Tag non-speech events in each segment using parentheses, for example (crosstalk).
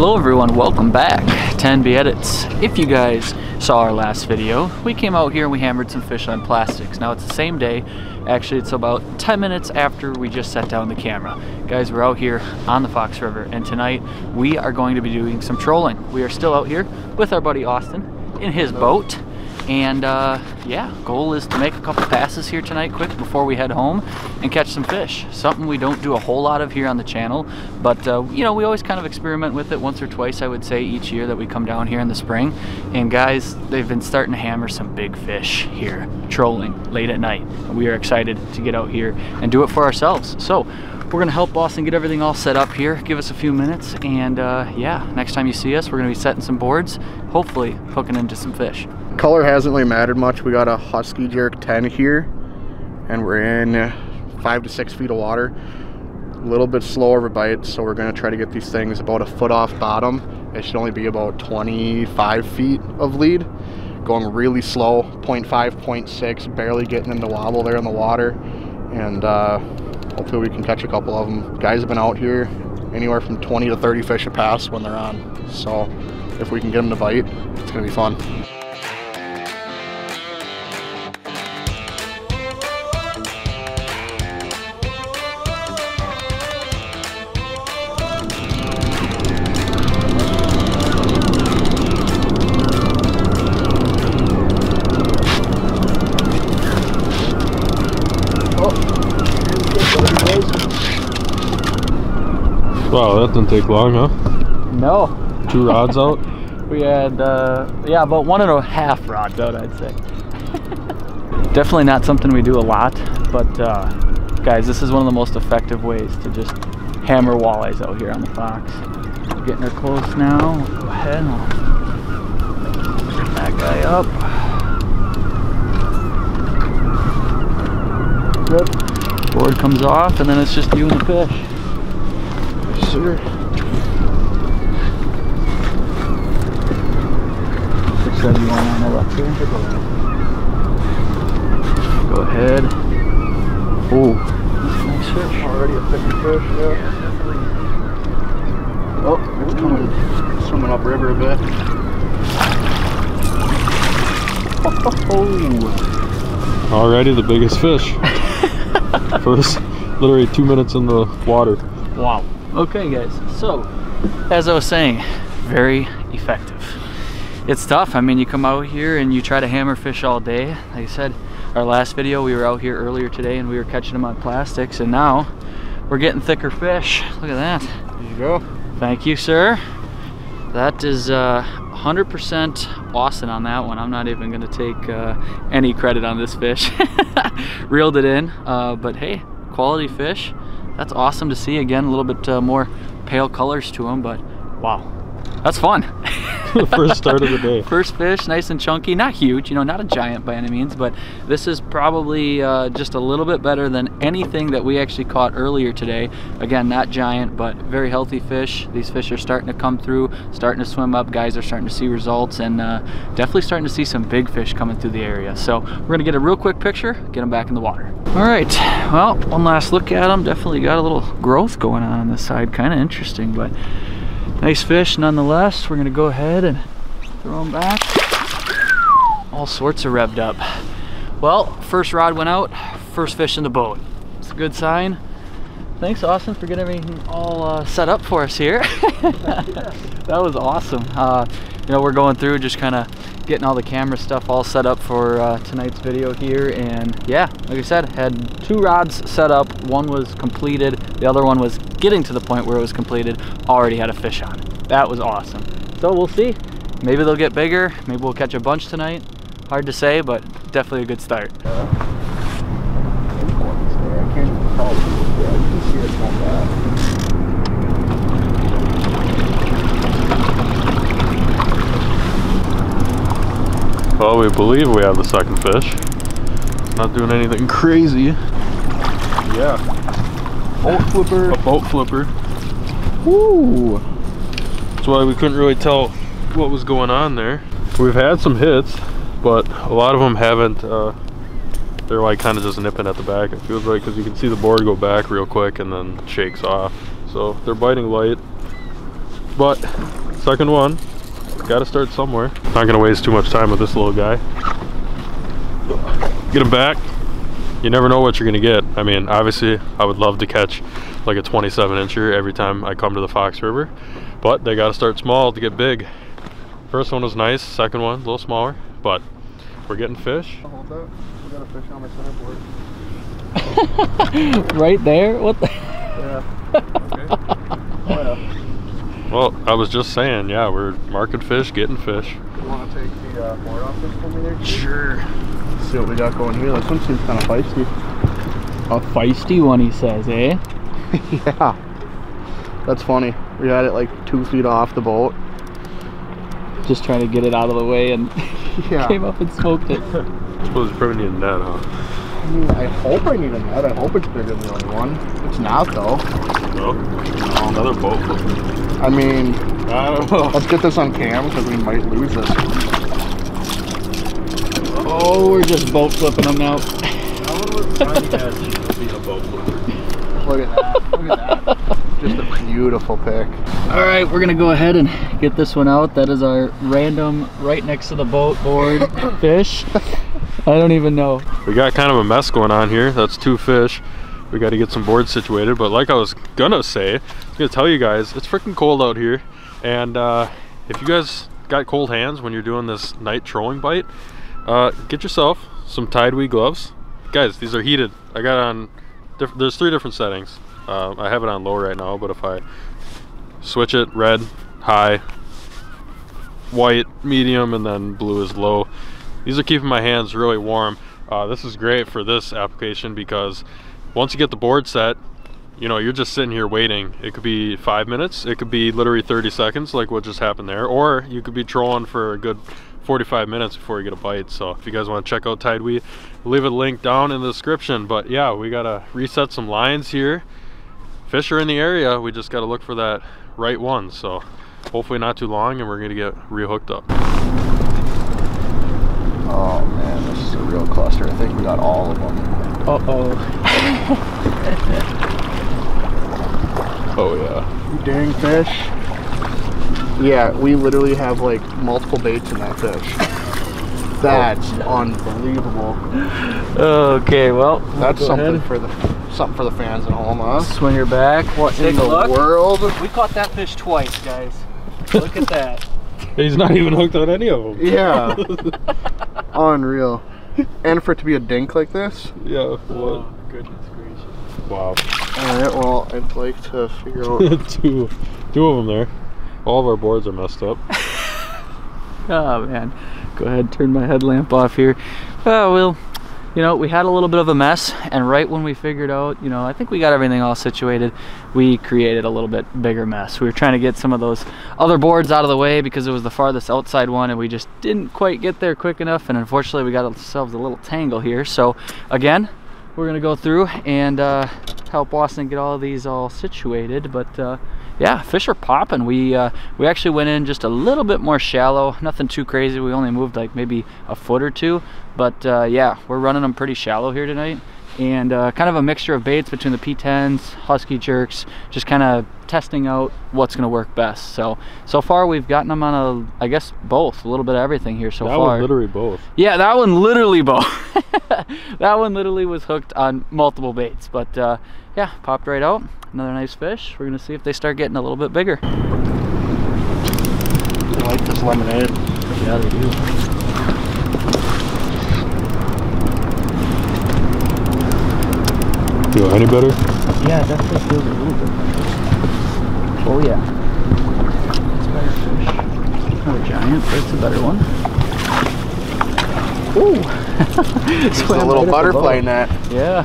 Hello everyone, welcome back to NB Edits. If you guys saw our last video, we came out here and we hammered some fish on plastics. Now it's the same day, actually it's about 10 minutes after we just set down the camera. Guys, we're out here on the Fox River and tonight we are going to be doing some trolling. We are still out here with our buddy Austin in his boat and uh, yeah, goal is to make a couple passes here tonight quick before we head home and catch some fish. Something we don't do a whole lot of here on the channel, but uh, you know, we always kind of experiment with it once or twice, I would say, each year that we come down here in the spring. And guys, they've been starting to hammer some big fish here, trolling late at night. We are excited to get out here and do it for ourselves. So we're gonna help Austin get everything all set up here. Give us a few minutes and uh, yeah, next time you see us, we're gonna be setting some boards, hopefully hooking into some fish color hasn't really mattered much. We got a Husky Jerk 10 here, and we're in five to six feet of water. A little bit slower of a bite, so we're gonna try to get these things about a foot off bottom. It should only be about 25 feet of lead. Going really slow, 0.5, 0.6, barely getting them to wobble there in the water. And uh, hopefully we can catch a couple of them. Guys have been out here anywhere from 20 to 30 fish a pass when they're on. So if we can get them to bite, it's gonna be fun. That didn't take long, huh? No. Two rods out? (laughs) we had, uh, yeah, about one and a half rods out, I'd say. (laughs) Definitely not something we do a lot, but uh, guys, this is one of the most effective ways to just hammer walleyes out here on the Fox. We're getting her close now. Go ahead and I'll bring that guy up. Good. Board comes off, and then it's just you and the fish sir. Side do you want on the left here? Go ahead. Oh, nice fish. Already a thicker fish, yeah. yeah. Oh, it's coming, swimming upriver a bit. (laughs) Oh. Already the biggest fish. (laughs) First, literally two minutes in the water. Wow. Okay guys, so as I was saying, very effective. It's tough. I mean, you come out here and you try to hammer fish all day. Like I said, our last video, we were out here earlier today and we were catching them on plastics and now we're getting thicker fish. Look at that. There you go. Thank you, sir. That is 100% uh, Austin on that one. I'm not even gonna take uh, any credit on this fish. (laughs) Reeled it in, uh, but hey, quality fish that's awesome to see. Again, a little bit uh, more pale colors to them, but wow, that's fun. (laughs) First start of the day. First fish, nice and chunky. Not huge, you know, not a giant by any means, but this is probably uh, just a little bit better than anything that we actually caught earlier today. Again, not giant, but very healthy fish. These fish are starting to come through, starting to swim up. Guys are starting to see results and uh, definitely starting to see some big fish coming through the area. So we're gonna get a real quick picture, get them back in the water. All right, well, one last look at them. Definitely got a little growth going on on this side. Kind of interesting, but Nice fish nonetheless. We're gonna go ahead and throw them back. All sorts of revved up. Well, first rod went out, first fish in the boat. It's a good sign. Thanks Austin for getting everything all uh, set up for us here. (laughs) that was awesome. Uh, you know, we're going through just kind of getting all the camera stuff all set up for uh, tonight's video here. And yeah, like I said, had two rods set up. One was completed. The other one was getting to the point where it was completed. Already had a fish on. That was awesome. So we'll see. Maybe they'll get bigger. Maybe we'll catch a bunch tonight. Hard to say, but definitely a good start. Well, we believe we have the second fish. Not doing anything crazy. Yeah. Boat flipper. A boat flipper. Woo! That's why we couldn't really tell what was going on there. We've had some hits, but a lot of them haven't, uh, they're like kind of just nipping at the back, it feels like, because you can see the board go back real quick and then shakes off. So they're biting light. But second one, gotta start somewhere. Not gonna waste too much time with this little guy. Get him back. You never know what you're gonna get. I mean, obviously, I would love to catch like a 27 incher every time I come to the Fox River, but they gotta start small to get big. First one was nice, second one a little smaller, but we're getting fish. Hold that. We got a fish on my centerboard. (laughs) right there? What the? Yeah. (laughs) Okay. Yeah. Well, I was just saying, yeah, we're marking fish, getting fish. You want to take the uh, board off this for me there? Sure. See what we got going here. This one seems kind of feisty. A feisty one, he says, eh? (laughs) yeah. That's funny. We had it like two feet off the boat. Just trying to get it out of the way and (laughs) Yeah. came up and smoked it. (laughs) I suppose you probably need a net, huh? I mean, I hope I need a net. I hope it's bigger than the other one. It's not though. No? Another boat. I mean, I don't know. let's get this on cam because we might lose this one. Oh, we're just boat flipping them now. Look at that. Look at that. Just a beautiful pick. All right, we're gonna go ahead and get this one out. That is our random right next to the boat board fish. I don't even know. We got kind of a mess going on here. That's two fish. We got to get some boards situated. But like I was gonna say, I was gonna tell you guys, it's freaking cold out here. And uh, if you guys got cold hands when you're doing this night trolling bite, uh, get yourself some TideWe gloves. Guys, these are heated. I got on, there's three different settings. Uh, I have it on low right now, but if I switch it red, high, white, medium, and then blue is low. These are keeping my hands really warm. Uh, this is great for this application because once you get the board set, you know, you're just sitting here waiting. It could be five minutes, it could be literally 30 seconds, like what just happened there, or you could be trolling for a good 45 minutes before you get a bite. So if you guys want to check out TideWe, leave a link down in the description. But yeah, we gotta reset some lines here. Fish are in the area, we just gotta look for that right one. So hopefully not too long, and we're gonna get rehooked up. Oh man, this is a real cluster. I think we got all of them. Uh-oh. (laughs) Oh yeah. Dang fish. Yeah, we literally have like multiple baits in that fish. (laughs) That's oh. unbelievable. Okay, well, That's go something ahead. for the something for the fans at home, huh? Swing her back. What Take in the look. world? We caught that fish twice, guys. Look at that. (laughs) He's not even hooked on any of them. Yeah. Unreal. And for it to be a dink like this? Yeah. What? Oh, goodness gracious. Wow. Alright, well, I'd like to figure out. (laughs) two, two of them there. All of our boards are messed up. (laughs) Oh man, go ahead, turn my headlamp off here. Oh well, you know, we had a little bit of a mess, and right when we figured out, you know, I think we got everything all situated, we created a little bit bigger mess. We were trying to get some of those other boards out of the way because it was the farthest outside one, and we just didn't quite get there quick enough, and unfortunately, we got ourselves a little tangle here. So, again, we're gonna go through and uh, help Austin get all these all situated, but. Uh, yeah, fish are popping. We uh, we actually went in just a little bit more shallow, nothing too crazy. We only moved like maybe a foot or two, but uh, yeah, we're running them pretty shallow here tonight, and uh, kind of a mixture of baits between the P10s, Husky jerks, just kind of testing out what's going to work best. So so far we've gotten them on a, I guess both, a little bit of everything here so that far. was literally both. Yeah, that one literally both. (laughs) that one literally was hooked on multiple baits, but uh, yeah, popped right out. Another nice fish. We're gonna see if they start getting a little bit bigger. I like this lemonade. Yeah, they do. Feel any better? Yeah, it definitely feels a little bit better. Oh yeah. It's a better fish. Not a giant, but it's a better one. Ooh! (laughs) It's a little butterfly net. Yeah.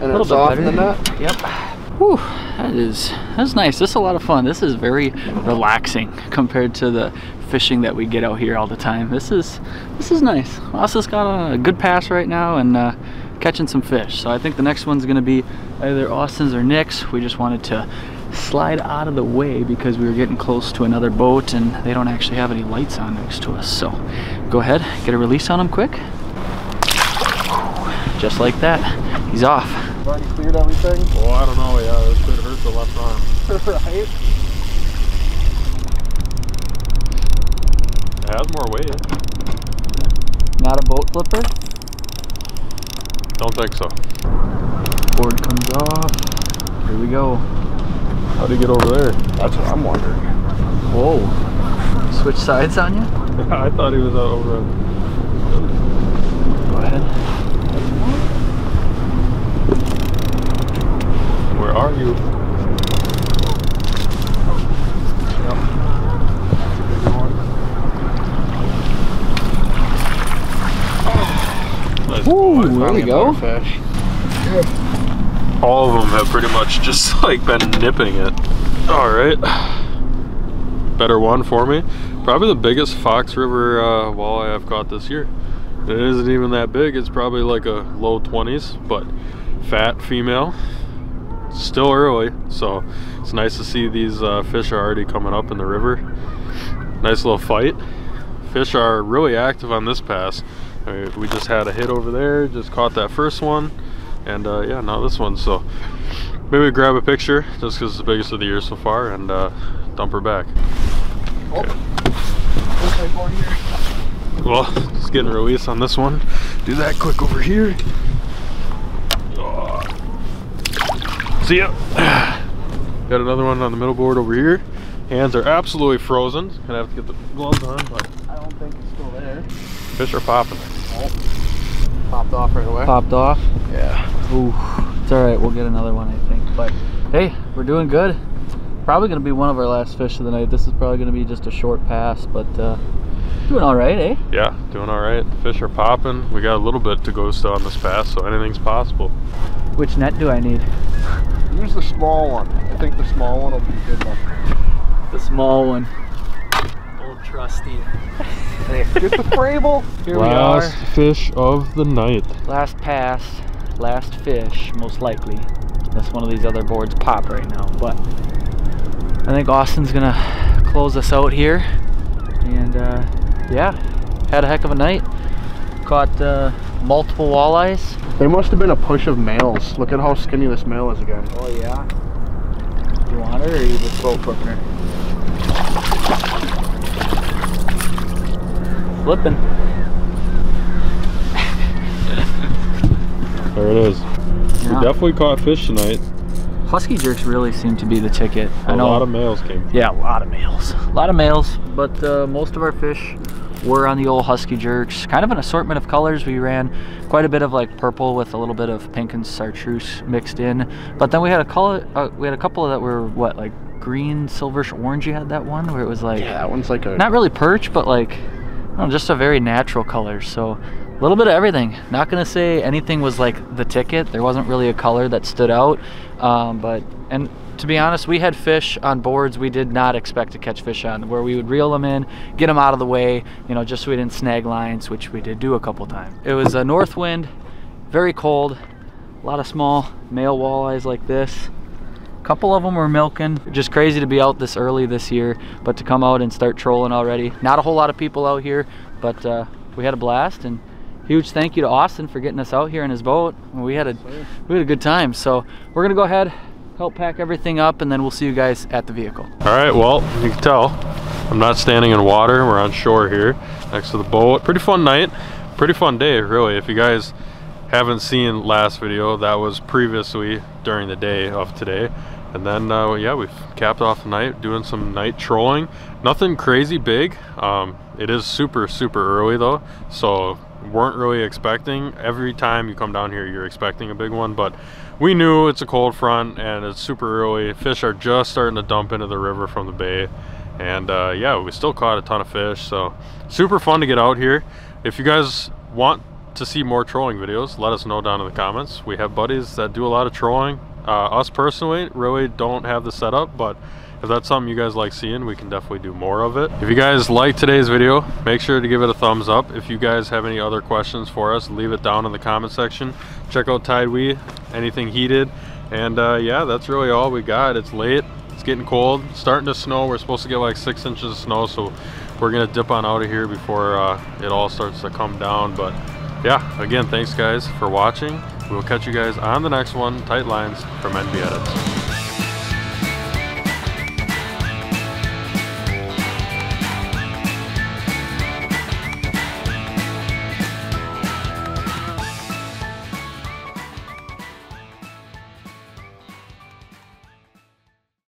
And a little it's bit off better. in the net. Yep. Whew, that is that's nice. This is a lot of fun. This is very relaxing compared to the fishing that we get out here all the time. This is this is nice. Austin's got a good pass right now and uh, catching some fish. So I think the next one's gonna be either Austin's or Nick's. We just wanted to slide out of the way because we were getting close to another boat and they don't actually have any lights on next to us. So go ahead, get a release on him quick. Just like that, he's off. We've already cleared everything. Well, I don't know. Yeah, this could hurt the left arm. (laughs) right? It has more weight. Not a boat flipper? Don't think so. Board comes off. Here we go. How'd he get over there? That's what I'm wondering. Whoa. Switch sides on you? (laughs) I thought he was out over there. Are you? Nice Ooh, boy. there we go. Fish. All of them have pretty much (laughs) just like been nipping it. All right. Better one for me. Probably the biggest Fox River uh, walleye I've caught this year. It isn't even that big. It's probably like a low 20s, but fat female. Still early, so it's nice to see these uh, fish are already coming up in the river. Nice little fight. Fish are really active on this pass. We just had a hit over there, just caught that first one, and uh, yeah, now this one. So maybe grab a picture just because it's the biggest of the year so far, and uh, dump her back. okay. Well, just getting release on this one. Do that quick over here. Oh. See ya. (sighs) Got another one on the middle board over here. Hands are absolutely frozen. Gonna have to get the gloves on, but I don't think it's still there. fish are popping. Popped off right away. Popped off. Yeah. Ooh, it's all right. We'll get another one, I think. But hey, we're doing good. Probably gonna be one of our last fish of the night. This is probably gonna be just a short pass, but uh, doing all right, eh? Yeah, doing all right. Fish are popping. We got a little bit to go still on this pass, so anything's possible. Which net do I need? Use the small one. I think the small one will be good enough. The small one. Old trusty. Hey, get the Frabill. Here we are. fish of the night. Last pass, last fish, most likely. Unless one of these other boards pop right now. But I think Austin's gonna close us out here. And uh, yeah, had a heck of a night. Caught uh, multiple walleyes. They must have been a push of males. Look at how skinny this male is again. Oh yeah. You want her or you just boat flipping her? Flipping. (laughs) There it is. We definitely caught fish tonight. Husky jerks really seem to be the ticket. A I know. lot of males came. Yeah, a lot of males. A lot of males, but uh, most of our fish were on the old Husky Jerks. Kind of an assortment of colors. We ran quite a bit of like purple with a little bit of pink and chartreuse mixed in. But then we had a color. Uh, we had a couple that were what like green, silverish orange. You had that one where it was like Yeah, that one's like a. not really perch, but like know, just a very natural color. So a little bit of everything. Not gonna say anything was like the ticket. There wasn't really a color that stood out. Um, but and to be honest, we had fish on boards we did not expect to catch fish on, where we would reel them in, get them out of the way, you know, just so we didn't snag lines, which we did do a couple times. It was a north wind, very cold, a lot of small male walleyes like this. A couple of them were milking just crazy to be out this early this year but to come out and start trolling already. Not a whole lot of people out here but uh, we had a blast and huge thank you to austin for getting us out here in his boat. We had a we had a good time. So we're gonna go ahead help pack everything up and then we'll see you guys at the vehicle All right, well, you can tell I'm not standing in water. We're on shore here next to the boat. Pretty fun night. Pretty fun day, really. If you guys haven't seen last video, that was previously during the day of today. And then, uh, yeah, we've capped off the night doing some night trolling. Nothing crazy big. Um, it is super, super early though. So weren't really expecting. Every time you come down here, you're expecting a big one. But we knew it's a cold front and it's super early. Fish are just starting to dump into the river from the bay. And uh, yeah, we still caught a ton of fish. So super fun to get out here. If you guys want to see more trolling videos, let us know down in the comments. We have buddies that do a lot of trolling. Uh, us personally really don't have the setup, but if that's something you guys like seeing, we can definitely do more of it. If you guys like today's video, make sure to give it a thumbs up. If you guys have any other questions for us, leave it down in the comment section. Check out TideWe, anything heated. And uh, yeah, that's really all we got. It's late, it's getting cold, starting to snow. We're supposed to get like six inches of snow, so we're gonna dip on out of here before uh, it all starts to come down. But yeah, again, thanks guys for watching. We will catch you guys on the next one. Tight lines from NB Edits.